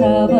passava